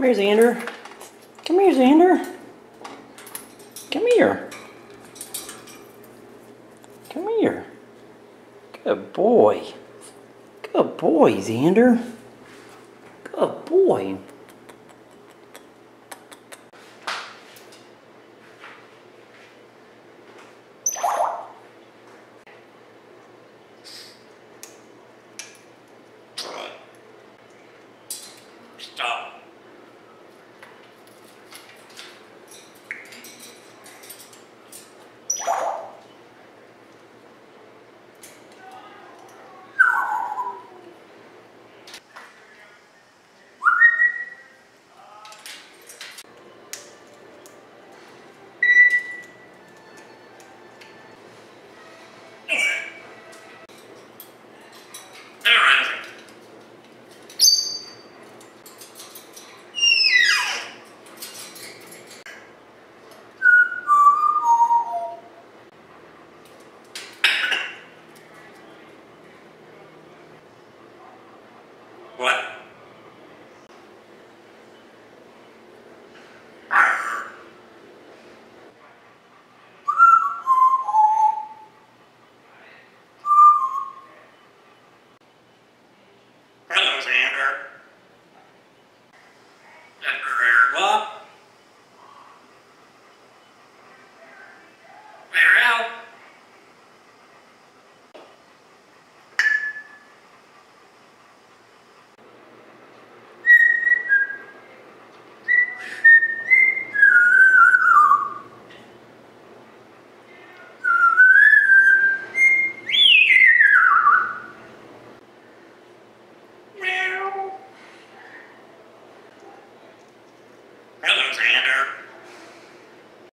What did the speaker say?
Come here, Xander. Come here, Xander. Come here. Come here. Good boy. Good boy, Xander. Good boy. Stop. What?